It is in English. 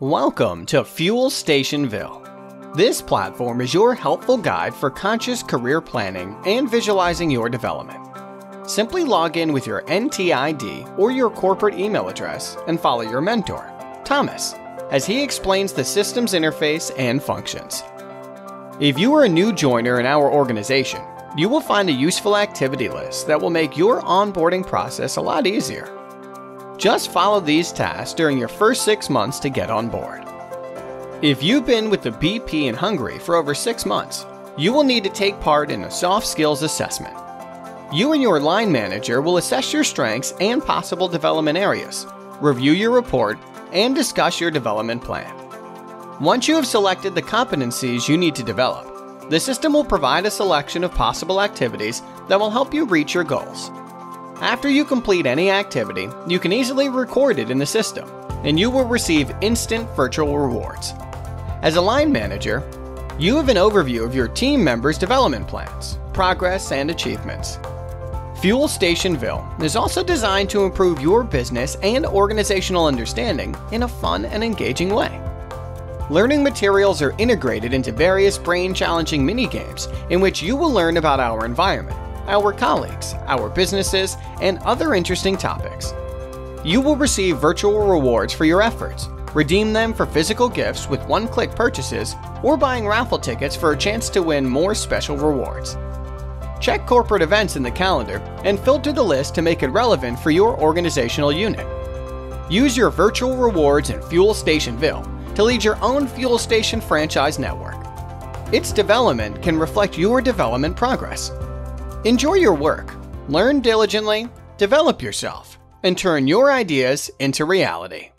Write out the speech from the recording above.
Welcome to Fuel Stationville. This platform is your helpful guide for conscious career planning and visualizing your development. Simply log in with your NTID or your corporate email address and follow your mentor, Thomas, as he explains the system's interface and functions. If you are a new joiner in our organization, you will find a useful activity list that will make your onboarding process a lot easier. Just follow these tasks during your first six months to get on board. If you've been with the BP in Hungary for over six months, you will need to take part in a soft skills assessment. You and your line manager will assess your strengths and possible development areas, review your report, and discuss your development plan. Once you have selected the competencies you need to develop, the system will provide a selection of possible activities that will help you reach your goals. After you complete any activity, you can easily record it in the system, and you will receive instant virtual rewards. As a line manager, you have an overview of your team members' development plans, progress, and achievements. Fuel Stationville is also designed to improve your business and organizational understanding in a fun and engaging way. Learning materials are integrated into various brain challenging mini games in which you will learn about our environment, our colleagues, our businesses, and other interesting topics. You will receive virtual rewards for your efforts. Redeem them for physical gifts with one click purchases or buying raffle tickets for a chance to win more special rewards. Check corporate events in the calendar and filter the list to make it relevant for your organizational unit. Use your virtual rewards in Fuel Stationville to lead your own fuel station franchise network. Its development can reflect your development progress. Enjoy your work, learn diligently, develop yourself, and turn your ideas into reality.